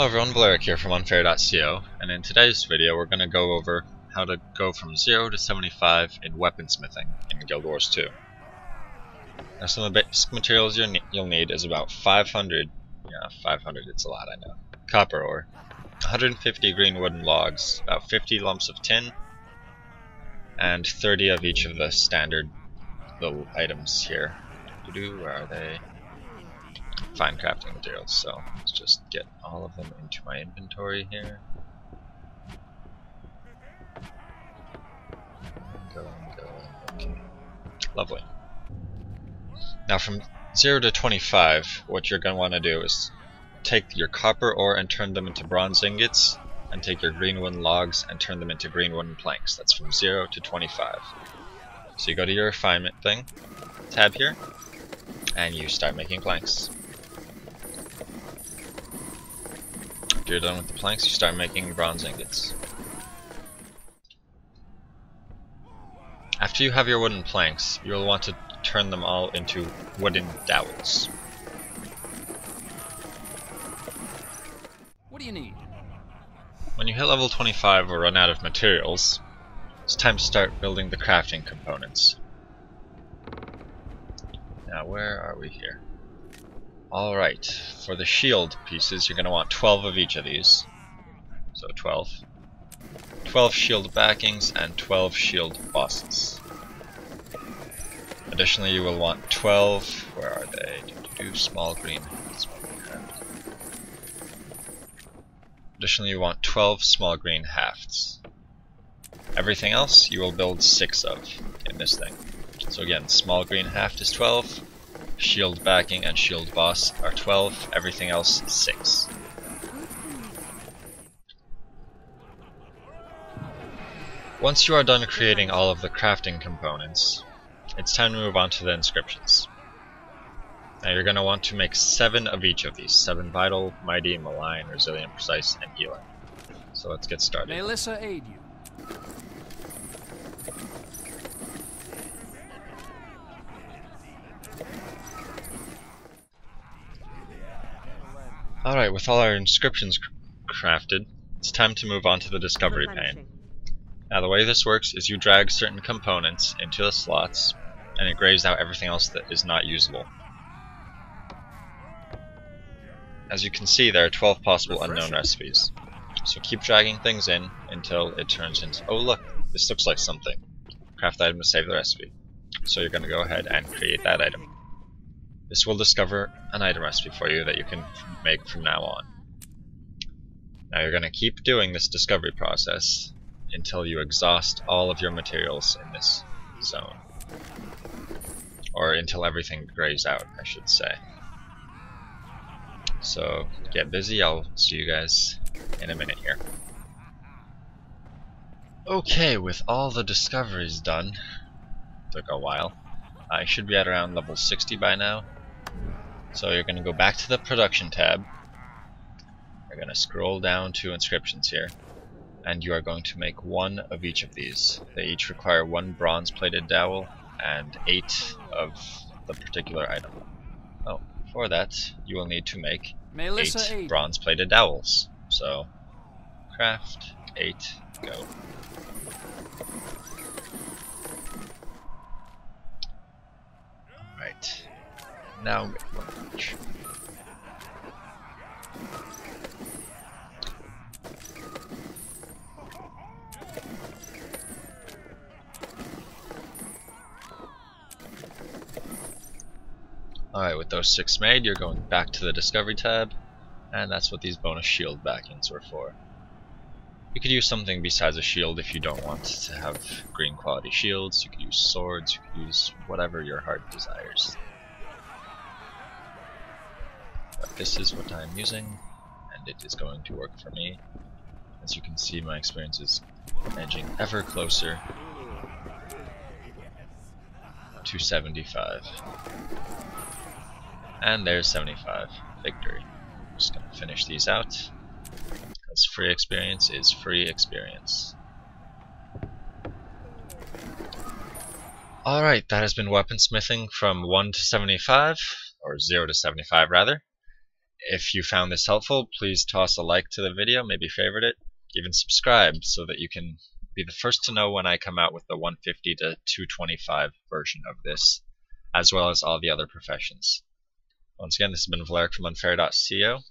Hello everyone, Blaric here from Unfair.co, and in today's video we're going to go over how to go from 0 to 75 in weaponsmithing in Guild Wars 2. Now some of the basic materials you'll, you'll need is about 500, yeah 500 it's a lot I know, copper ore, 150 green wooden logs, about 50 lumps of tin, and 30 of each of the standard little items here. Where are they? Fine crafting materials, so let's just get all of them into my inventory here. Okay. Lovely. Now from 0 to 25, what you're going to want to do is take your copper ore and turn them into bronze ingots, and take your green wooden logs and turn them into green wooden planks. That's from 0 to 25. So you go to your refinement thing, tab here, and you start making planks. After you're done with the planks, you start making bronze ingots. After you have your wooden planks, you'll want to turn them all into wooden dowels. What do you need? When you hit level 25 or run out of materials, it's time to start building the crafting components. Now where are we here? Alright, for the shield pieces, you're going to want 12 of each of these. So 12. 12 shield backings and 12 shield bosses. Additionally, you will want 12, where are they? Do, small green. Additionally, you want 12 small green hafts. Everything else, you will build 6 of in this thing. So again, small green haft is 12, shield backing and shield boss are 12, everything else 6. Once you are done creating all of the crafting components, it's time to move on to the inscriptions. Now you're going to want to make 7 of each of these, 7 Vital, Mighty, Malign, Resilient, Precise, and Healing. So let's get started. May Lyssa aid you. Alright, with all our inscriptions crafted, it's time to move on to the discovery pane. Now the way this works is you drag certain components into the slots, and it grays out everything else that is not usable. As you can see, there are 12 possible unknown recipes. So keep dragging things in until it turns into, oh look, this looks like something. Craft item to save the recipe. So you're going to go ahead and create that item. This will discover an item recipe for you that you can make from now on. Now you're going to keep doing this discovery process until you exhaust all of your materials in this zone. Or until everything grays out, I should say. So get busy, I'll see you guys in a minute here. Okay, with all the discoveries done, took a while, I should be at around level 60 by now. So you're going to go back to the production tab. You're going to scroll down to inscriptions here. And you are going to make one of each of these. They each require one bronze plated dowel and eight of the particular item. Oh, for that you will need to make eight bronze plated dowels. So, craft, eight, go. Alright. Now Alright, with those six made, you're going back to the Discovery tab, and that's what these bonus shield backings were for. You could use something besides a shield if you don't want to have green quality shields, you could use swords, you could use whatever your heart desires. This is what I'm using, and it is going to work for me. As you can see, my experience is edging ever closer to 75. And there's 75. Victory. I'm Just gonna finish these out. Because free experience is free experience. Alright, that has been weaponsmithing from 1 to 75, or 0 to 75 rather. If you found this helpful, please toss a like to the video, maybe favorite it, even subscribe so that you can be the first to know when I come out with the 150 to 225 version of this, as well as all the other professions. Once again, this has been Valeric from Unfair.co.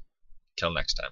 Till next time.